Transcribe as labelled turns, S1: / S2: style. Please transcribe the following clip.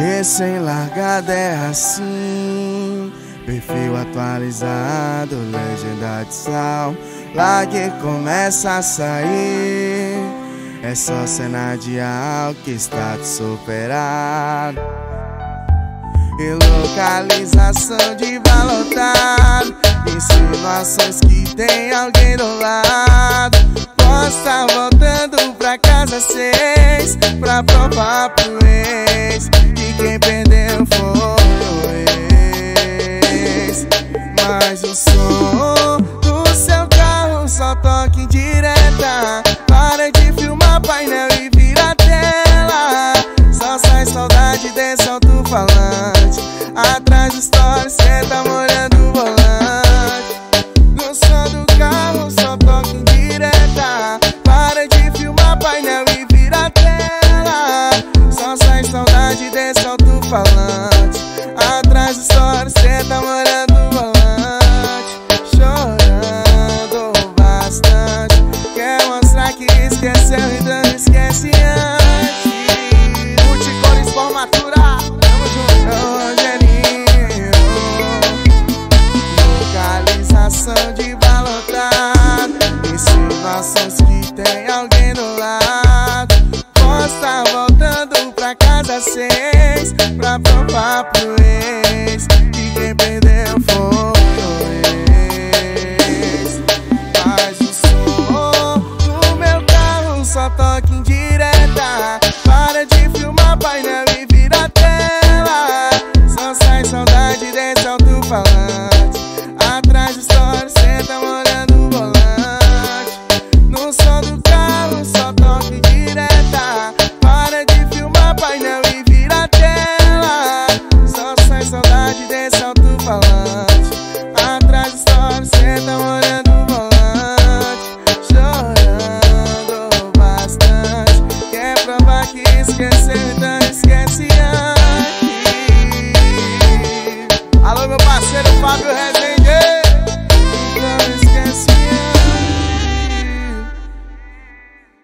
S1: Recém-largada é assim. Perfil atualizado, legenda de sal. Lá que começa a sair. É só cena de algo que está superado e localização de valotado Insinuações que tem alguém do lado Posta voltando pra casa seis Pra provar pro ex Que quem perdeu foi o ex. Mas o som do seu carro só toca em direta direta Para de filmar painel e vira tela. Só sai saudade desse alto-falante. Atrás do story, cê tá molhando o volante. Chorando bastante. Quer mostrar que esqueceu e não esquece antes. Multicores formatura. De pra casa seis Pra provar pro ex Que quem perdeu foi o ex Faz o som do meu carro Só toque em direta Para de filmar painel e vira tela Só sai saudade desse alto-falante Atrás do story, cê tá molhando o volante No som do carro, só toque direta Para de filmar painel saudade desse alto-falante Atrás